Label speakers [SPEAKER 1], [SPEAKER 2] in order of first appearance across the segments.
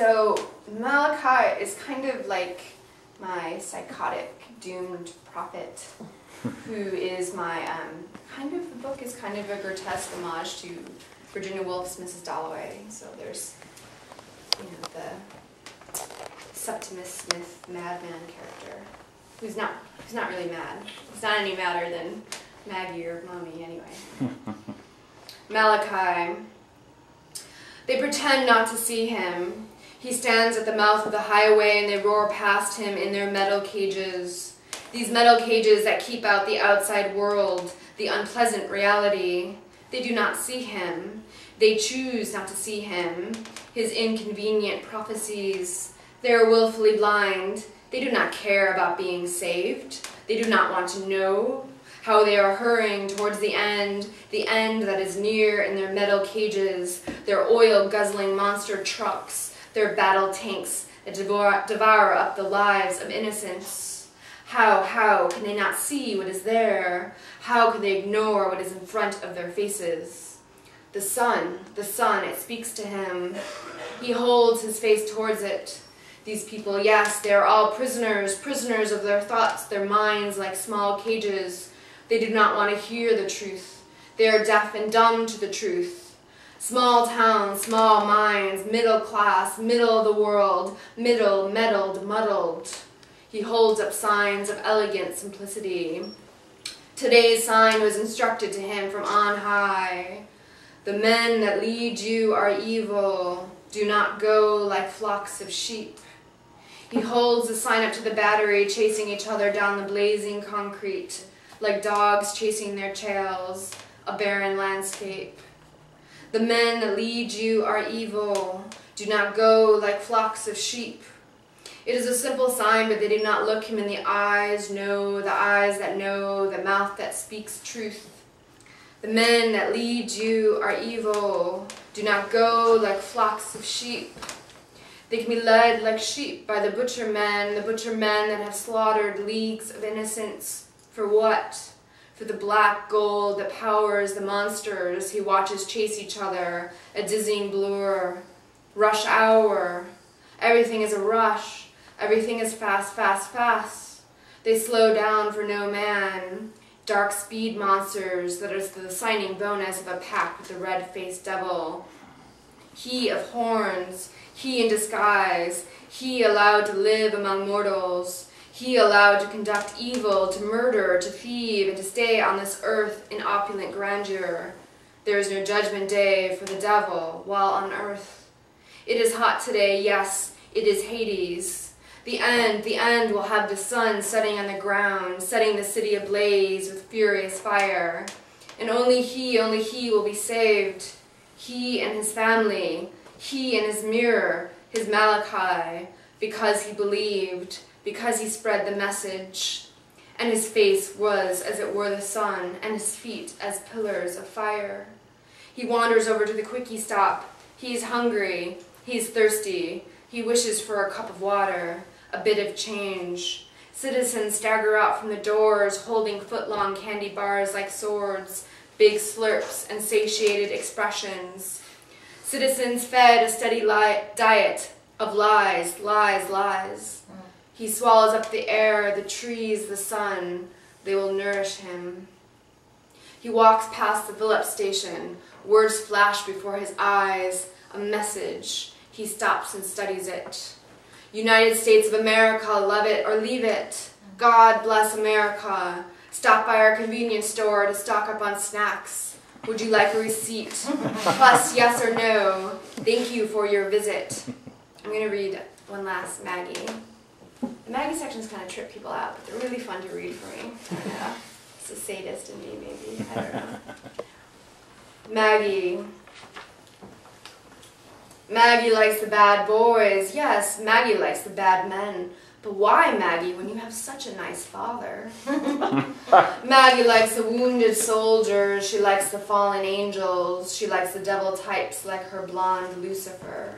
[SPEAKER 1] So Malachi is kind of like my psychotic doomed prophet, who is my um, kind of the book is kind of a grotesque homage to Virginia Woolf's Mrs. Dalloway. So there's you know the Septimus Smith madman character, who's not who's not really mad. He's not any madder than Maggie or Mommy anyway. Malachi. They pretend not to see him. He stands at the mouth of the highway and they roar past him in their metal cages. These metal cages that keep out the outside world, the unpleasant reality. They do not see him. They choose not to see him. His inconvenient prophecies. They are willfully blind. They do not care about being saved. They do not want to know how they are hurrying towards the end, the end that is near in their metal cages, their oil-guzzling monster trucks, their battle tanks that devour, devour up the lives of innocents. How, how can they not see what is there? How can they ignore what is in front of their faces? The sun, the sun, it speaks to him. He holds his face towards it. These people, yes, they are all prisoners, prisoners of their thoughts, their minds like small cages. They do not want to hear the truth. They are deaf and dumb to the truth. Small towns, small minds, middle class, middle of the world, middle, meddled, muddled. He holds up signs of elegant simplicity. Today's sign was instructed to him from on high. The men that lead you are evil. Do not go like flocks of sheep. He holds the sign up to the battery, chasing each other down the blazing concrete, like dogs chasing their tails, a barren landscape. The men that lead you are evil. Do not go like flocks of sheep. It is a simple sign, but they did not look him in the eyes, no, the eyes that know, the mouth that speaks truth. The men that lead you are evil. Do not go like flocks of sheep. They can be led like sheep by the butcher men, the butcher men that have slaughtered leagues of innocents. For what? For the black gold that powers the monsters he watches chase each other, a dizzying blur. Rush hour. Everything is a rush. Everything is fast, fast, fast. They slow down for no man. Dark speed monsters that is the signing bonus of a pack with the red-faced devil. He of horns, he in disguise, he allowed to live among mortals, he allowed to conduct evil, to murder, to thieve, and to stay on this earth in opulent grandeur. There is no judgment day for the devil while on earth. It is hot today, yes, it is Hades. The end, the end will have the sun setting on the ground, setting the city ablaze with furious fire. And only he, only he will be saved. He and his family, he and his mirror, his Malachi, because he believed, because he spread the message. And his face was as it were the sun, and his feet as pillars of fire. He wanders over to the quickie stop. He's hungry. He's thirsty. He wishes for a cup of water, a bit of change. Citizens stagger out from the doors, holding foot-long candy bars like swords, big slurps and satiated expressions. Citizens fed a steady diet of lies, lies, lies. He swallows up the air, the trees, the sun. They will nourish him. He walks past the Phillips station. Words flash before his eyes. A message. He stops and studies it. United States of America, love it or leave it. God bless America. Stop by our convenience store to stock up on snacks. Would you like a receipt? Plus, yes or no. Thank you for your visit. I'm going to read one last Maggie. The Maggie sections kind of trip people out, but they're really fun to read for me. Yeah. It's a sadist in me, maybe. I don't know. Maggie. Maggie likes the bad boys. Yes, Maggie likes the bad men. But why, Maggie, when you have such a nice father? Maggie likes the wounded soldiers. She likes the fallen angels. She likes the devil types like her blonde Lucifer.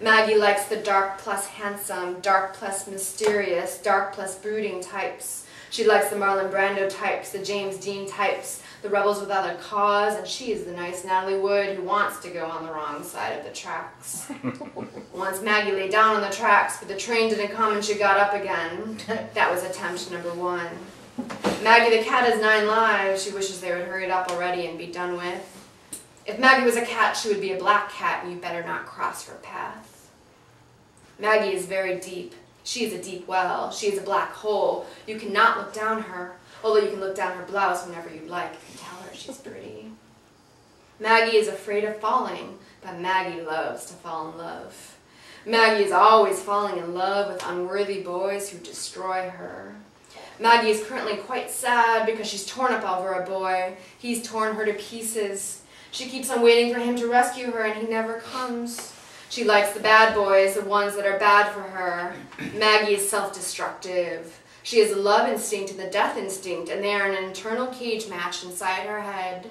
[SPEAKER 1] Maggie likes the dark plus handsome, dark plus mysterious, dark plus brooding types. She likes the Marlon Brando types, the James Dean types, the rebels without a cause, and she is the nice Natalie Wood who wants to go on the wrong side of the tracks. Once Maggie lay down on the tracks, but the train didn't come and she got up again. That was attempt number one. Maggie the cat has nine lives. She wishes they would hurry it up already and be done with. If Maggie was a cat, she would be a black cat, and you better not cross her path. Maggie is very deep. She is a deep well. She is a black hole. You cannot look down her, although you can look down her blouse whenever you like and tell her she's pretty. Maggie is afraid of falling, but Maggie loves to fall in love. Maggie is always falling in love with unworthy boys who destroy her. Maggie is currently quite sad because she's torn up over a boy. He's torn her to pieces. She keeps on waiting for him to rescue her and he never comes. She likes the bad boys, the ones that are bad for her. Maggie is self-destructive. She has a love instinct and the death instinct, and they are an internal cage match inside her head.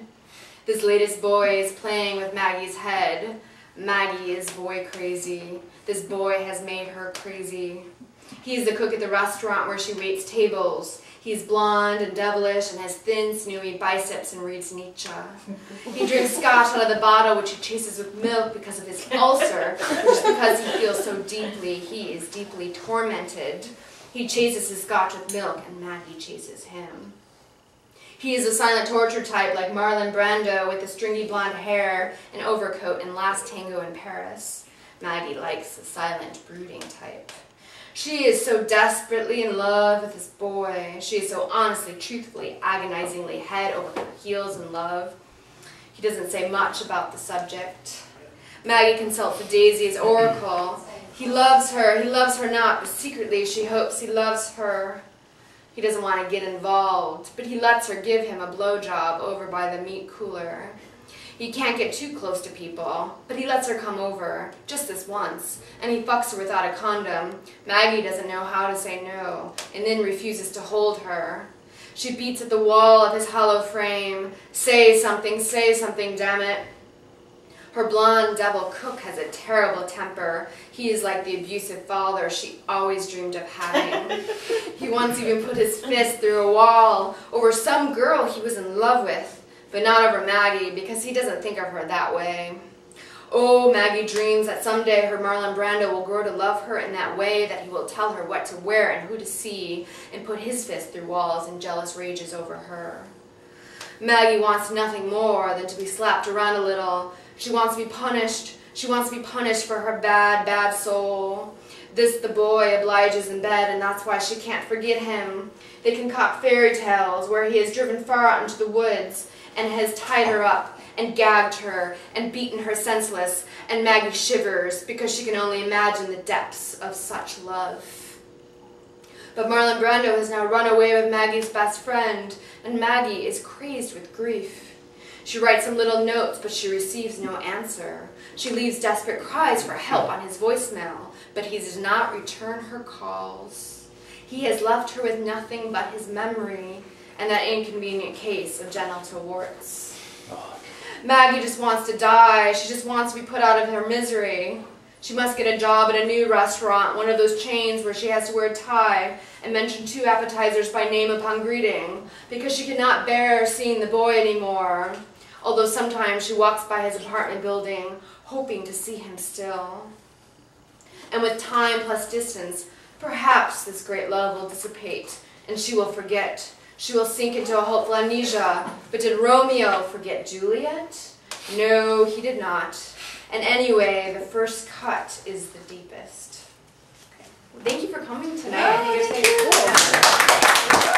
[SPEAKER 1] This latest boy is playing with Maggie's head. Maggie is boy crazy. This boy has made her crazy. He's the cook at the restaurant where she waits tables. He's blonde and devilish and has thin, sinewy biceps and reads Nietzsche. He drinks scotch out of the bottle, which he chases with milk because of his ulcer, which because he feels so deeply, he is deeply tormented. He chases his scotch with milk, and Maggie chases him. He is a silent torture type like Marlon Brando with the stringy blonde hair and overcoat in Last Tango in Paris. Maggie likes the silent, brooding type. She is so desperately in love with this boy. She is so honestly, truthfully, agonizingly head over heels in love. He doesn't say much about the subject. Maggie consults the Daisy as oracle. He loves her. He loves her not, but secretly she hopes he loves her. He doesn't want to get involved, but he lets her give him a blowjob over by the meat cooler. He can't get too close to people, but he lets her come over, just this once, and he fucks her without a condom. Maggie doesn't know how to say no, and then refuses to hold her. She beats at the wall of his hollow frame. Say something, say something, damn it. Her blonde devil cook has a terrible temper. He is like the abusive father she always dreamed of having. he once even put his fist through a wall over some girl he was in love with but not over Maggie because he doesn't think of her that way. Oh, Maggie dreams that someday her Marlon Brando will grow to love her in that way that he will tell her what to wear and who to see and put his fist through walls and jealous rages over her. Maggie wants nothing more than to be slapped around a little. She wants to be punished. She wants to be punished for her bad, bad soul. This the boy obliges in bed, and that's why she can't forget him. They concoct fairy tales where he is driven far out into the woods and has tied her up and gagged her and beaten her senseless, and Maggie shivers because she can only imagine the depths of such love. But Marlon Brando has now run away with Maggie's best friend, and Maggie is crazed with grief. She writes some little notes, but she receives no answer. She leaves desperate cries for help on his voicemail, but he does not return her calls. He has left her with nothing but his memory, and that inconvenient case of genital warts. Oh. Maggie just wants to die. She just wants to be put out of her misery. She must get a job at a new restaurant, one of those chains where she has to wear a tie and mention two appetizers by name upon greeting, because she cannot bear seeing the boy anymore, although sometimes she walks by his apartment building, hoping to see him still. And with time plus distance, perhaps this great love will dissipate, and she will forget she will sink into a hopeful amnesia. But did Romeo forget Juliet? No, he did not. And anyway, the first cut is the deepest. Okay. Well, thank you for coming tonight.
[SPEAKER 2] Oh, thank you.